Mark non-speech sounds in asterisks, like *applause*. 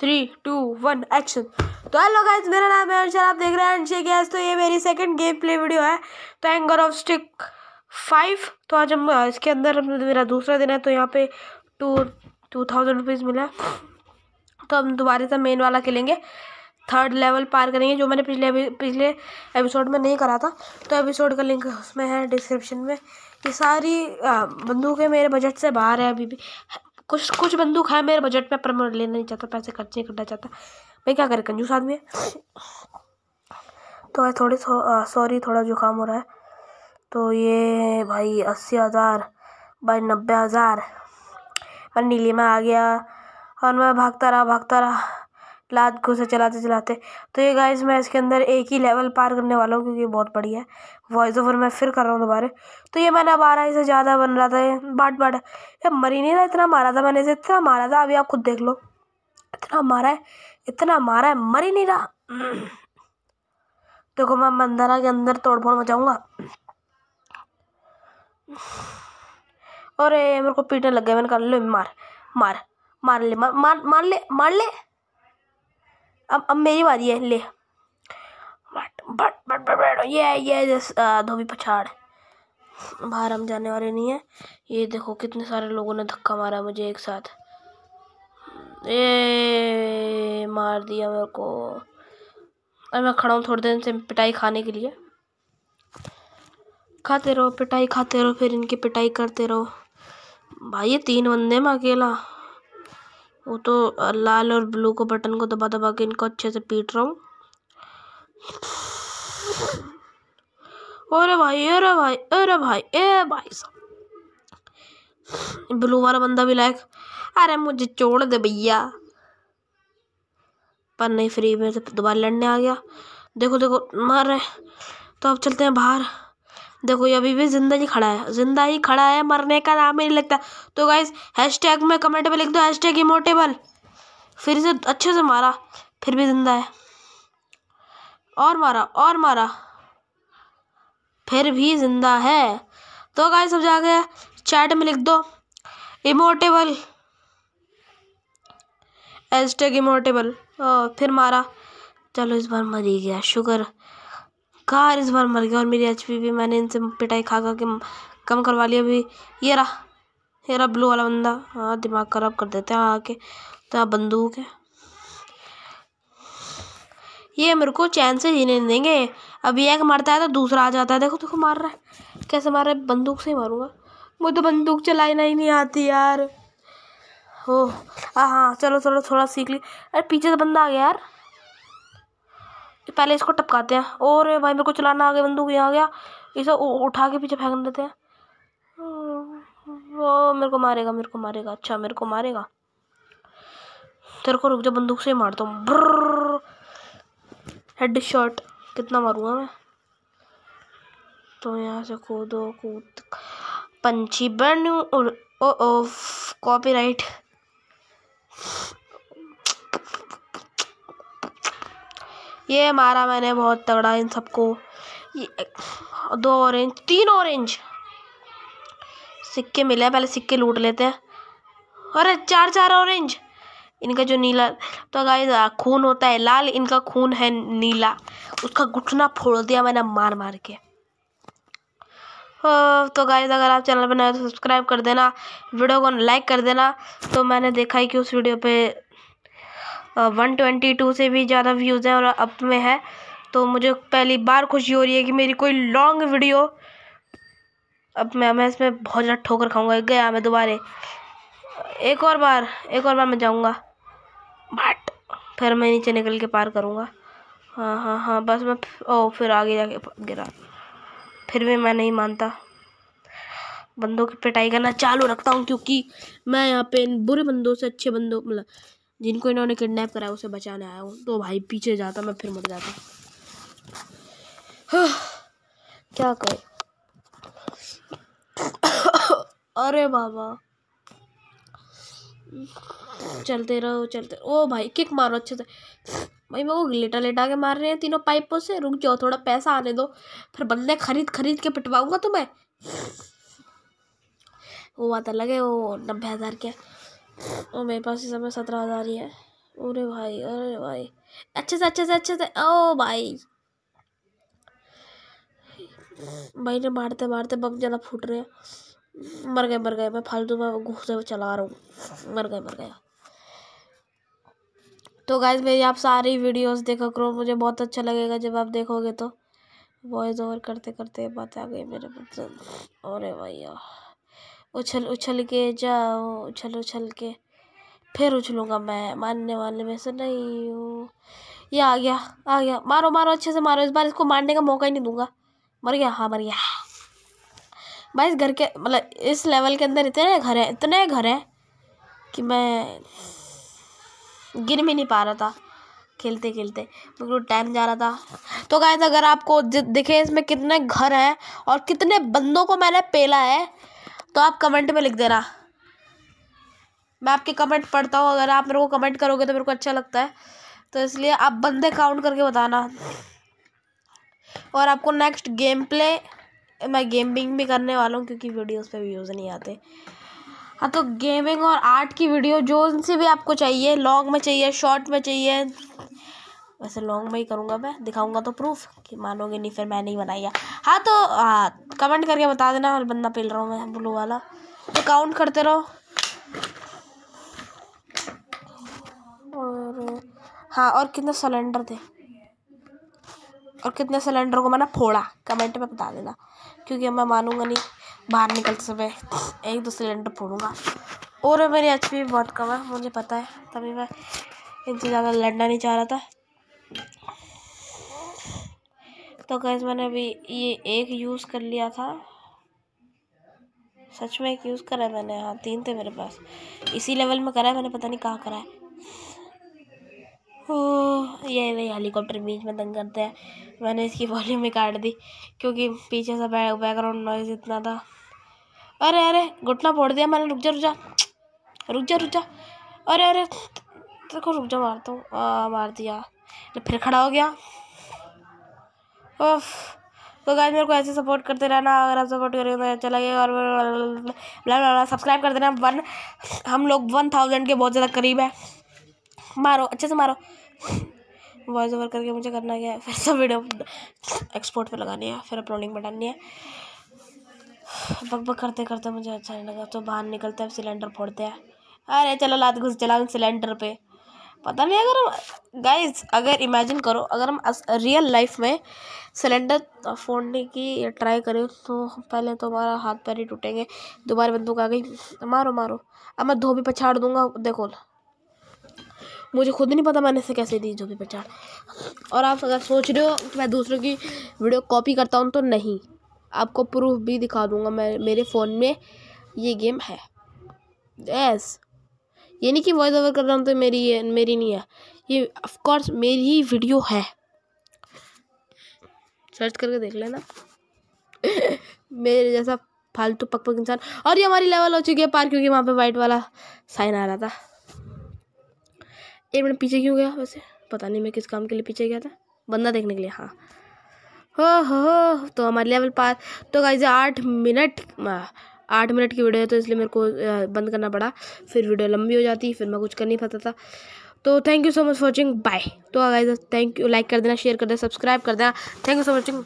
Three two one action तो hello guys मेरा नाम है अंशर आप देख रहे हैं अंशे गैस तो ये मेरी सेकंड गेम प्ले वीडियो है तो एंगर ऑफ़ स्टिक फाइव तो आज हम इसके अंदर मेरा दूसरा दिन है तो यहाँ पे टू टू थाउज़ेंड रुपीज़ मिला तो हम दोबारा से मेन वाला खेलेंगे। थर्ड लेवल पार करेंगे, जो मैंने पिछले पिछले एपिसोड में नहीं करा था। तो एपिसोड का लिंक उसमें है डिस्क्रिप्शन में। ये सारी बंदूकें मेरे बजट से बाहर है अभी भी। कुछ कुछ बंदूक है मेरे बजट में, पर मैं लेना नहीं चाहता, पैसे खर्च नहीं करना चाहता। मैं क्या करें, कंजूस आदमी है? तो थोड़ी सॉरी थोड़ा जुकाम हो रहा है। तो ये भाई अस्सी हज़ार भाई नब्बे हज़ार। और नीली में आ गया, और मैं भागता रहा भागता रहा। लात को से चलाते चलाते। तो ये गाइस मैं इसके अंदर एक ही लेवल पार करने वाला हूँ क्योंकि ये बहुत बढ़िया है। वॉइस ओवर मैं फिर कर रहा हूँ दोबारा। तो ये मैंने बारह से ज़्यादा बन रहा था ये। बाट बाट ये मरी नहीं रहा, इतना मारा था मैंने इसे, इतना मारा था। अभी आप खुद देख लो। इतना मारा है, इतना मारा है, मरी नहीं रहा। देखो मैं मंदरा के अंदर तोड़ फोड़ मचाऊँगा। अरे, मेरे को पीटने लग गया, मैंने कहा लो, मार मार मार ले, मार मार मार ले मार ले। अब अब मेरी बारी है, ले। But but but but but, ये ये धोबी पछाड़। बाहर हम जाने वाले नहीं है। ये देखो, कितने सारे लोगों ने धक्का मारा मुझे एक साथ। ये मार दिया मेरे को। और मैं खड़ा हूँ थोड़ी देर से पिटाई खाने के लिए। खाते रहो, पिटाई खाते रहो, फिर इनकी पिटाई करते रहो। भाई, ये तीन बंदे में अकेला। वो तो लाल और ब्लू को बटन को दबा दबा के इनको अच्छे से पीट रहा हूँ। अरे भाई अरे भाई अरे भाई, ए भाई साहब। ब्लू वाला बंदा भी लायक। अरे मुझे छोड़ दे भैया। पर नहीं, फ्री में दोबारा लड़ने आ गया। देखो देखो, मार रहे तो अब चलते हैं बाहर। देखो ये अभी भी ज़िंदा ही खड़ा है। ज़िंदा ही खड़ा है, मरने का नाम ही नहीं लगता। तो गाइज़ हैशटैग में कमेंट में लिख दो हैशटैग इमोटेबल फिर से अच्छे से मारा, फिर भी ज़िंदा है। और मारा और मारा, फिर भी ज़िंदा है। तो गाइस सब जाके चैट में लिख दो इमोटेबल हैशटैग इमोटेबल फिर मारा। चलो इस बार मर ही गया शुगर कार इस बार मर गया और मेरी एचपी भी मैंने इनसे पिटाई खा खा के कम करवा लिया। अभी ये रहा ये रहा ब्लू वाला बंदा। हाँ दिमाग खराब कर देते हैं आके। तो आप बंदूक है। ये मेरे को चैन से जीने नहीं देंगे। अभी एक मरता है तो दूसरा आ जाता है। देखो देखो, मार रहा है। कैसे मार रहा है? बंदूक से ही मारूँगा। मुझे तो बंदूक चलाना ही नहीं आती यार। हो हाँ हाँ चलो चलो, थोड़ा सीख ली। अरे, पीछे से बंदा आ गया यार। पहले इसको टपकाते हैं। और भाई मेरे को चलाना आ गया, बंदूक यहाँ गया। इसे उठा के पीछे फेंक देते हैं। वो मेरे को मारेगा, मेरे को मारेगा। अच्छा मेरे को मारेगा। तेरे को रुक जा, बंदूक से मारता हूँ। हेड शॉट कितना मारूँगा मैं? तो यहाँ से कूदो, कूद। पंछी बन ओ ओ कॉपीराइट ये मारा मैंने बहुत तगड़ा इन सबको। दो ऑरेंज तीन ऑरेंज सिक्के मिले पहले सिक्के लूट लेते हैं। अरे, चार चार ऑरेंज इनका जो नीला तो गाइस खून होता है, लाल इनका खून है नीला। उसका घुटना फोड़ दिया मैंने मार मार के। तो गाइस अगर आप चैनल पर नए तो सब्सक्राइब कर देना। वीडियो को लाइक कर देना। तो मैंने देखा है कि उस वीडियो पे वन ट्वेंटी टू से भी ज़्यादा व्यूज़ हैं और अप में है तो मुझे पहली बार खुशी हो रही है कि मेरी कोई लॉन्ग वीडियो अब मैं मैं इसमें बहुत ज़्यादा ठोकर खाऊँगा। गया मैं दोबारे। एक और बार, एक और बार मैं जाऊँगा। बट फिर मैं नीचे निकल के पार करूँगा। हाँ हाँ हाँ बस मैं ओ, फिर आगे जाके गिरा। फिर भी मैं नहीं मानता। बंदों की पिटाई करना चालू रखता हूँ क्योंकि मैं यहाँ पे इन बुरे बंदों से अच्छे बंदों मतलब जिनको इन्होंने किडनैप करा उसे बचाने आया हूँ। तो भाई पीछे जाता मैं फिर मर जाता। हाँ, क्या करे? अरे बाबा। चलते रहो चलते ओ भाई किक मारो अच्छे से। भाई मेरे को लेटा लेटा के मार रहे हैं तीनों पाइपों से। रुक जाओ थोड़ा पैसा आने दो। फिर बंदे खरीद खरीद के पिटवाऊँगा तुम्हें। वो बात अलग है वो नब्बे हज़ार के और मेरे पास इस समय सत्रह हज़ार ही है। अरे भाई अरे भाई। अच्छे से अच्छे से अच्छे से। ओ भाई। भाई ने मारते मारते बम ज़्यादा फूट रहे हैं। मर गए मर गए। मैं फालतू में घूसे चला रहा हूँ। मर गए, मर गया तो गाइज़ मेरी आप सारी वीडियोस देखा करो। मुझे बहुत अच्छा लगेगा जब आप देखोगे तो। वॉइस ओवर करते करते बात आ गई मेरे मतलब। अरे भैया उछल उछल के जाओ, उछल उछल के। फिर उछलूँगा मैं मारने वाले में से नहीं हूँ। ये आ गया आ गया। मारो मारो, अच्छे से मारो। इस बार इसको मारने का मौका ही नहीं दूँगा। मर गया हाँ मर गया। भाई, इस घर के मतलब इस लेवल के अंदर इतने घर हैं, इतने घर हैं कि मैं गिर भी नहीं पा रहा था खेलते खेलते। बिल्कुल टाइम जा रहा था। तो गाइस अगर आपको दिखे इसमें कितने घर हैं और कितने बंदों को मैंने पेला है तो आप कमेंट में लिख देना। मैं आपके कमेंट पढ़ता हूँ, अगर आप मेरे को कमेंट करोगे तो मेरे को अच्छा लगता है। तो इसलिए आप बंदे काउंट करके बताना। और आपको नेक्स्ट गेम प्ले, मैं गेमिंग भी करने वाला हूँ, क्योंकि वीडियोस पे व्यूज़ नहीं आते। हाँ तो गेमिंग और आर्ट की वीडियो, जो उनसे भी आपको चाहिए, लॉन्ग में चाहिए, शॉर्ट में चाहिए वैसे लॉन्ग में ही करूँगा मैं, दिखाऊँगा तो प्रूफ कि मानोगे नहीं, फिर मैं नहीं बनाई है। हाँ तो हाँ कमेंट करके बता देना बंदा पेल रहा हूँ मैं ब्लू वाला। तो काउंट करते रहो। और हाँ और कितने सिलेंडर थे? और कितने सिलेंडर को मैंने फोड़ा? कमेंट में बता देना। क्योंकि मैं मानूँगा नहीं, बाहर निकलते समय एक दो सिलेंडर फोड़ूँगा। और मेरी एच भी बहुत कम है, मुझे पता है। तभी मैं इनसे ज़्यादा लड़ना नहीं चाह रहा था। तो कैसे मैंने अभी ये एक यूज़ कर लिया था। सच में एक यूज़ करा है मैंने हाँ तीन थे मेरे पास। इसी लेवल में करा है, मैंने पता नहीं कहाँ करा है। ये वही हेलीकॉप्टर बीच में दंग करते हैं। मैंने इसकी वॉल्यूम में काट दी, क्योंकि पीछे से बैक बैकग्राउंड नॉइज़ इतना था। अरे अरे, घुटना फोड़ दिया मैंने, रुक जा रुक जा। रुक जा रुक जा। अरे अरे देखो रुक जा, मारता हूँ। मार दिया। फिर खड़ा हो गया। ओफ तो गाइस मेरे को ऐसे सपोर्ट करते रहना, अगर आप सपोर्ट करेंगे तो अच्छा लगेगा और सब्सक्राइब कर देना। वन हम लोग वन थाउज़ेंड के बहुत ज़्यादा करीब है। मारो, अच्छे से मारो। वॉइस ओवर करके मुझे करना क्या है? फिर सब वीडियो एक्सपोर्ट पे लगानी है, फिर अपलोडिंग में डालनी है। बक बक करते करते मुझे अच्छा नहीं लगा। तो बाहर निकलते हैं सिलेंडर फोड़ते हैं। अरे चलो, लात घुस, चला सिलेंडर पे। पता नहीं अगर गाइस अगर इमेजिन करो, अगर हम रियल लाइफ में सिलेंडर फोड़ने की ट्राई करें तो पहले तो हमारा हाथ पैर ही टूटेंगे। दोबारा बंदूक आ गई। मारो मारो। अब मैं धोबी पछाड़ दूँगा, देखो। मुझे खुद नहीं पता मैंने इसे कैसे दी धोबी पहचान और आप अगर सोच रहे हो कि मैं दूसरों की वीडियो कॉपी करता हूँ तो नहीं। आपको प्रूफ भी दिखा दूँगा मैं, मेरे फ़ोन में ये गेम है। यस ये नहीं कि वॉइस ओवर कर रहा हूँ तो मेरी ये, मेरी नहीं है। ये ऑफकोर्स मेरी ही वीडियो है। सर्च करके देख लेना। *laughs* मेरे जैसा फालतू पक पक इंसान। और ये हमारी लेवल हो चुकी है पार, क्योंकि वहाँ पे वाइट वाला साइन आ रहा था। एक मिनट पीछे क्यों गया वैसे? पता नहीं मैं किस काम के लिए पीछे गया था। बंदा देखने के लिए हाँ। हो हो तो हमारे लेवल पार। तो गाइज़ आठ मिनट आठ मिनट की वीडियो है तो इसलिए मेरे को बंद करना पड़ा। फिर वीडियो लंबी हो जाती, फिर मैं कुछ कर नहीं पाता था। तो thank you so much watching bye तो थैंक यू लाइक कर देना शेयर कर देना सब्सक्राइब कर देना। Thank you so much watching